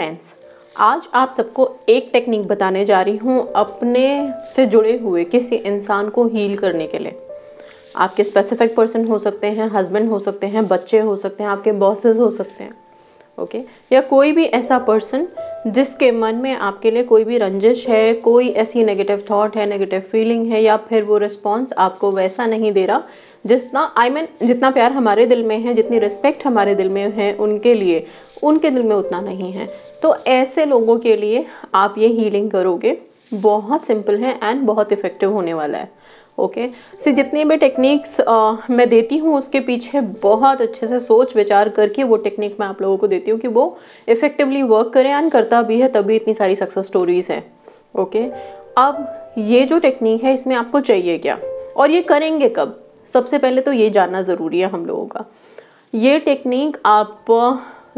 Friends आज आप सबको एक टेक्निक बताने जा रही हूँ अपने से जुड़े हुए किसी इंसान को हील करने के लिए। आपके स्पेसिफिक पर्सन हो सकते हैं हस्बैंड हो सकते हैं बच्चे हो सकते हैं आपके बॉसेस हो सकते हैं ओके या कोई भी ऐसा पर्सन जिसके मन में आपके लिए कोई भी रंजिश है कोई ऐसी नेगेटिव थॉट है नेगेटिव फीलिंग है या फिर वो रिस्पॉन्स आपको वैसा नहीं दे रहा जितना आई I मीन mean, जितना प्यार हमारे दिल में है जितनी रिस्पेक्ट हमारे दिल में है उनके लिए उनके दिल में उतना नहीं है। तो ऐसे लोगों के लिए आप ये हीलिंग करोगे। बहुत सिंपल है एंड बहुत इफ़ेक्टिव होने वाला है। ओके सी जितनी भी टेक्निक्स मैं देती हूँ, उसके पीछे बहुत अच्छे से सोच विचार करके वो टेक्निक मैं आप लोगों को देती हूँ कि वो इफ़ेक्टिवली वर्क करें एंड करता भी है, तभी इतनी सारी सक्सेस स्टोरीज़ हैं। ओके अब ये जो टेक्निक है, इसमें आपको चाहिए क्या? और ये करेंगे कब? सबसे पहले तो ये जानना ज़रूरी है हम लोगों का। ये टेक्निक आप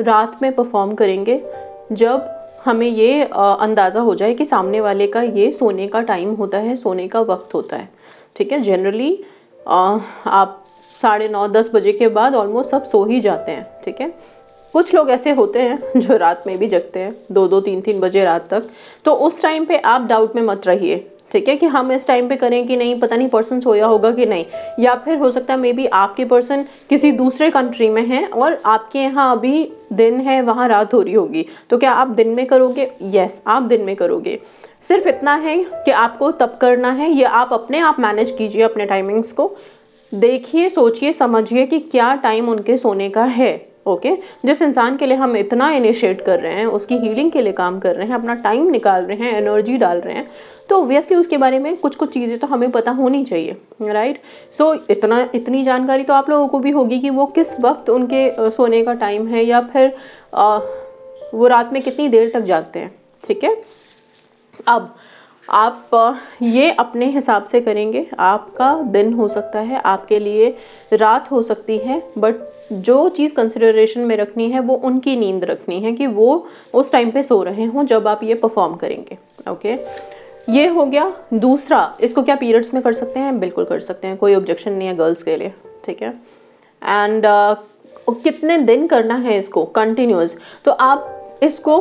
रात में परफॉर्म करेंगे जब हमें ये अंदाज़ा हो जाए कि सामने वाले का ये सोने का टाइम होता है, सोने का वक्त होता है, ठीक है? जनरली आप साढ़े नौ, दस बजे के बाद ऑलमोस्ट सब सो ही जाते हैं, ठीक है? कुछ लोग ऐसे होते हैं जो रात में भी जगते हैं, दो दो, तीन तीन बजे रात तक। तो उस टाइम पे आप डाउट में मत रहिए। ठीक है, कि हम इस टाइम पे करें कि नहीं, पता नहीं पर्सन सोया होगा कि नहीं। या फिर हो सकता है मे बी आपके पर्सन किसी दूसरे कंट्री में हैं और आपके यहाँ अभी दिन है, वहाँ रात हो रही होगी। तो क्या आप दिन में करोगे? यस आप दिन में करोगे। सिर्फ़ इतना है कि आपको तब करना है, ये आप अपने आप मैनेज कीजिए अपने टाइमिंग्स को। देखिए, सोचिए, समझिए कि क्या टाइम उनके सोने का है। ओके? जिस इंसान के लिए हम इतना इनिशिएट कर रहे हैं उसकी हीलिंग के लिए काम कर रहे हैं अपना टाइम निकाल रहे हैं एनर्जी डाल रहे हैं तो ऑब्वियसली उसके बारे में कुछ कुछ चीज़ें तो हमें पता होनी चाहिए राइट सो so, इतना इतनी जानकारी तो आप लोगों को भी होगी कि वो किस वक्त उनके सोने का टाइम है या फिर आ, वो रात में कितनी देर तक जागते हैं ठीक है? अब आप ये अपने हिसाब से करेंगे। आपका दिन हो सकता है आपके लिए रात हो सकती है बट जो चीज़ कंसिडरेशन में रखनी है वो उनकी नींद रखनी है कि वो उस टाइम पे सो रहे हों जब आप ये परफॉर्म करेंगे ओके ये हो गया दूसरा। इसको क्या पीरियड्स में कर सकते हैं? बिल्कुल कर सकते हैं कोई ऑब्जेक्शन नहीं है गर्ल्स के लिए ठीक है? एंड uh, कितने दिन करना है इसको? कंटिन्यूस तो आप इसको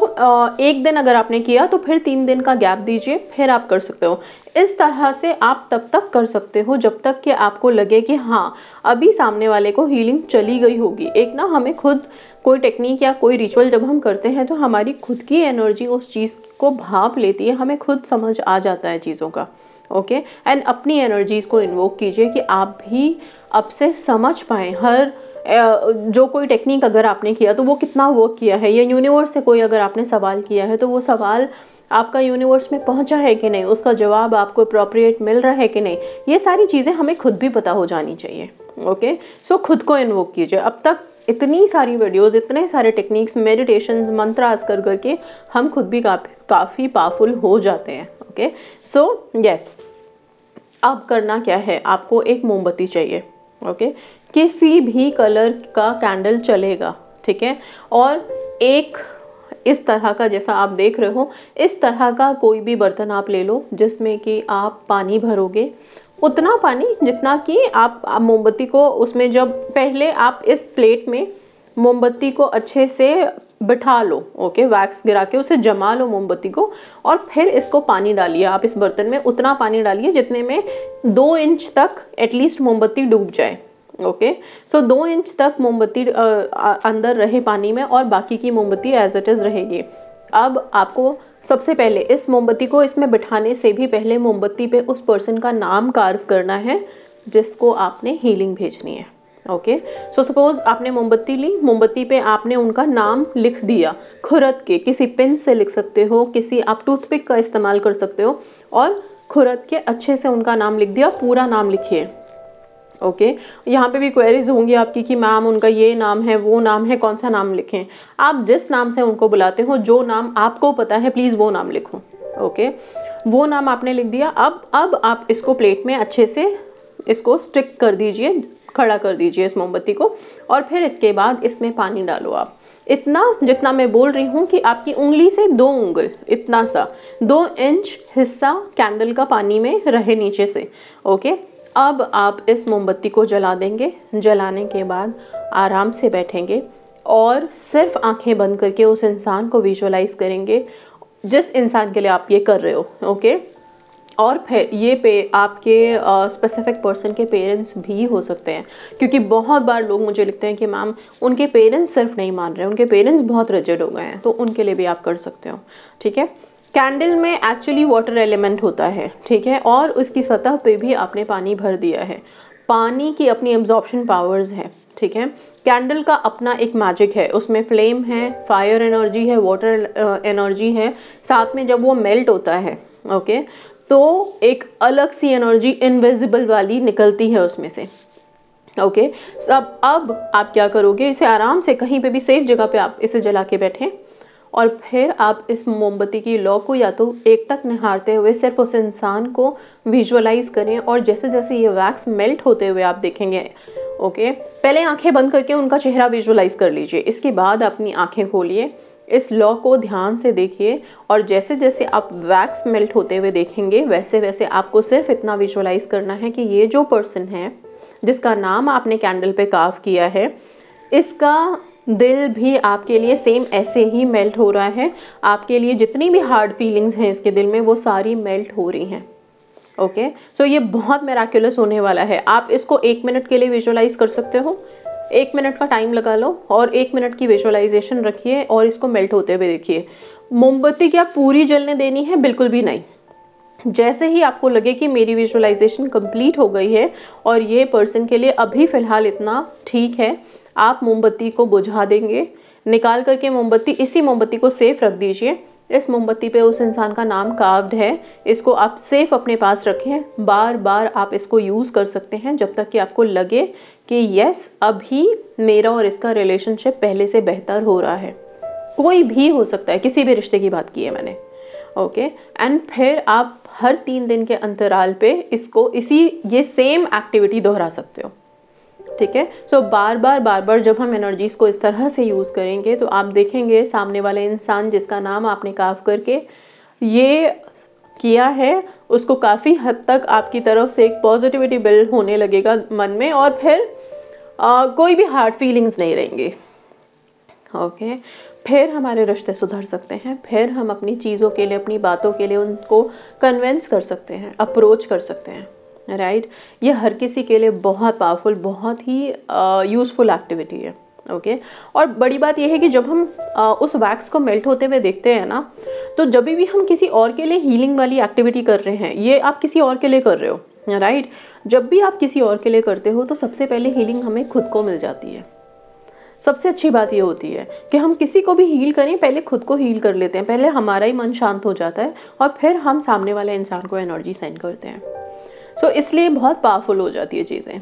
एक दिन अगर आपने किया तो फिर तीन दिन का गैप दीजिए, फिर आप कर सकते हो। इस तरह से आप तब तक कर सकते हो जब तक कि आपको लगे कि हाँ अभी सामने वाले को हीलिंग चली गई होगी। एक ना, हमें खुद कोई टेक्निक या कोई रिचुअल जब हम करते हैं तो हमारी खुद की एनर्जी उस चीज़ को भाप लेती है, हमें खुद समझ आ जाता है चीज़ों का ओके एंड अपनी एनर्जीज़ को इन्वोक कीजिए कि आप भी अब से समझ पाएँ। हर जो कोई टेक्निक अगर आपने किया तो वो कितना वर्क किया है? या यूनिवर्स से कोई अगर आपने सवाल किया है तो वो सवाल आपका यूनिवर्स में पहुँचा है कि नहीं? उसका जवाब आपको अप्रोप्रिएट मिल रहा है कि नहीं? ये सारी चीज़ें हमें खुद भी पता हो जानी चाहिए ओके सो खुद को इन्वोक कीजिए। अब तक इतनी सारी वीडियोस इतने सारे टेक्निक्स मेडिटेशन मंत्रास कर करके हम खुद भी काफ़ी काफ़ी पावरफुल हो जाते हैं ओके सो यस अब करना क्या है? आपको एक मोमबत्ती चाहिए। ओके? किसी भी कलर का कैंडल चलेगा, ठीक है? और एक इस तरह का जैसा आप देख रहे हो, इस तरह का कोई भी बर्तन आप ले लो, जिसमें कि आप पानी भरोगे। उतना पानी जितना कि आप मोमबत्ती को उसमें जब पहले आप इस प्लेट में मोमबत्ती को अच्छे से बिठा लो ओके वैक्स गिरा के उसे जमा लो मोमबत्ती को और फिर इसको पानी डालिए। आप इस बर्तन में उतना पानी डालिए जितने में दो इंच तक एटलीस्ट मोमबत्ती डूब जाए ओके सो दो इंच तक मोमबत्ती अंदर रहे पानी में और बाकी की मोमबत्ती एज इट इज़ रहेगी। अब आपको सबसे पहले इस मोमबत्ती को इसमें बिठाने से भी पहले मोमबत्ती पे उस पर्सन का नाम कार्व करना है जिसको आपने हीलिंग भेजनी है। ओके सो सपोज़ आपने मोमबत्ती ली, मोमबत्ती पे आपने उनका नाम लिख दिया, खुरद के। किसी पेन से लिख सकते हो, किसी आप टूथपिक का इस्तेमाल कर सकते हो, और खुरद के अच्छे से उनका नाम लिख दिया, पूरा नाम लिखिए। Okay okay? यहाँ पे भी क्वेरीज होंगी आपकी कि मैम उनका ये नाम है, वो नाम है, कौन सा नाम लिखें। आप जिस नाम से उनको बुलाते हो, जो नाम आपको पता है प्लीज़ वो नाम लिखो। Okay okay? वो नाम आपने लिख दिया, अब अब आप इसको प्लेट में अच्छे से इसको स्टिक कर दीजिए। खड़ा कर दीजिए इस मोमबत्ती को और फिर इसके बाद इसमें पानी डालो आप। इतना जितना मैं बोल रही हूँ कि आपकी उंगली से दो उंगल, इतना सा। दो इंच हिस्सा कैंडल का पानी में रहे नीचे से, ओके? अब आप इस मोमबत्ती को जला देंगे। जलाने के बाद आराम से बैठेंगे और सिर्फ़ आँखें बंद करके उस इंसान को विजुअलाइज करेंगे, जिस इंसान के लिए आप ये कर रहे हो, ओके? और फिर ये पे, आपके स्पेसिफिक पर्सन के पेरेंट्स भी हो सकते हैं। क्योंकि बहुत बार लोग मुझे लिखते हैं कि, मैम, उनके पेरेंट्स सिर्फ़ नहीं मान रहे, उनके पेरेंट्स बहुत रिजिड हो गए हैं तो उनके लिए भी आप कर सकते हो। ठीक है? कैंडल में एक्चुअली वाटर एलिमेंट होता है, ठीक है? और उसकी सतह पे भी आपने पानी भर दिया है। पानी की अपनी एब्जॉर्प्शन पावर्स है, ठीक है? कैंडल का अपना एक मैजिक है, उसमें फ्लेम है फायर एनर्जी है वाटर एनर्जी है। साथ में जब वो मेल्ट होता है ओके तो एक अलग सी एनर्जी इनविजिबल वाली निकलती है उसमें से। ओके अब अब आप क्या करोगे? इसे आराम से कहीं पे भी सेफ़ जगह पे आप इसे जला के बैठें। और फिर आप इस मोमबत्ती की लौ को या तो एक तक निहारते हुए सिर्फ़ उस इंसान को विजुअलाइज करें और जैसे जैसे ये वैक्स मेल्ट होते हुए आप देखेंगे ओके पहले आँखें बंद करके उनका चेहरा विजुअलाइज कर लीजिए। इसके बाद अपनी आँखें खोलिए। इस लॉ को ध्यान से देखिए और जैसे जैसे आप वैक्स मेल्ट होते हुए देखेंगे, वैसे वैसे आपको सिर्फ़ इतना विजुअलाइज करना है कि ये जो पर्सन है, जिसका नाम आपने कैंडल पे काफ किया है, इसका दिल भी आपके लिए सेम ऐसे ही मेल्ट हो रहा है। आपके लिए जितनी भी हार्ड फीलिंग्स हैं इसके दिल में, वो सारी मेल्ट हो रही हैं। ओके सो ये बहुत मेराक्यूलस होने वाला है। आप इसको एक मिनट के लिए विजुअलाइज कर सकते हो। एक मिनट का टाइम लगा लो और एक मिनट की विजुअलाइजेशन रखिए और इसको मेल्ट होते हुए देखिए। मोमबत्ती क्या पूरी जलने देनी है? बिल्कुल भी नहीं। जैसे ही आपको लगे कि मेरी विजुअलाइजेशन कंप्लीट हो गई है और ये पर्सन के लिए अभी फ़िलहाल इतना ठीक है, आप मोमबत्ती को बुझा देंगे। निकाल करके मोमबत्ती, इसी मोमबत्ती को सेफ़ रख दीजिए। इस मोमबत्ती पे उस इंसान का नाम कार्व्ड है। इसको आप सेफ़ अपने पास रखें। बार बार आप इसको यूज़ कर सकते हैं जब तक कि आपको लगे कि यस अभी मेरा और इसका रिलेशनशिप पहले से बेहतर हो रहा है। कोई भी हो सकता है, किसी भी रिश्ते की बात की है मैंने। ओके एंड फिर आप हर तीन दिन के अंतराल पे इसको इसी, ये सेम एक्टिविटी दोहरा सकते हो। ठीक है? सो बार बार बार बार जब हम एनर्जीज को इस तरह से यूज़ करेंगे तो आप देखेंगे सामने वाले इंसान जिसका नाम आपने काफ करके ये किया है उसको काफ़ी हद तक आपकी तरफ़ से एक पॉजिटिविटी बिल्ड होने लगेगा मन में और फिर आ, कोई भी हार्ड फीलिंग्स नहीं रहेंगे। Okay okay. फिर हमारे रिश्ते सुधर सकते हैं फिर हम अपनी चीज़ों के लिए अपनी बातों के लिए उनको कन्वेंस कर सकते हैं अप्रोच कर सकते हैं। राइट? ये हर किसी के लिए बहुत पावरफुल बहुत ही यूज़फुल एक्टिविटी है ओके okay? और बड़ी बात यह है कि जब हम आ, उस वैक्स को मेल्ट होते हुए देखते हैं ना तो जब भी हम किसी और के लिए हीलिंग वाली एक्टिविटी कर रहे हैं ये आप किसी और के लिए कर रहे हो राइट right? जब भी आप किसी और के लिए करते हो तो सबसे पहले हीलिंग हमें खुद को मिल जाती है सबसे अच्छी बात ये होती है कि हम किसी को भी हील करें पहले खुद को हील कर लेते हैं पहले हमारा ही मन शांत हो जाता है और फिर हम सामने वाले इंसान को एनर्जी सेंड करते हैं सो so, इसलिए बहुत पावरफुल हो जाती है चीज़ें।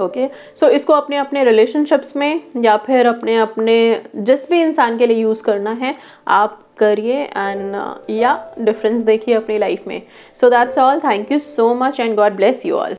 ओके सो इसको अपने अपने रिलेशनशिप्स में या फिर अपने अपने जिस भी इंसान के लिए यूज़ करना है आप करिए एंड या डिफरेंस देखिए अपनी लाइफ में। So that's all thank you so much and God bless you all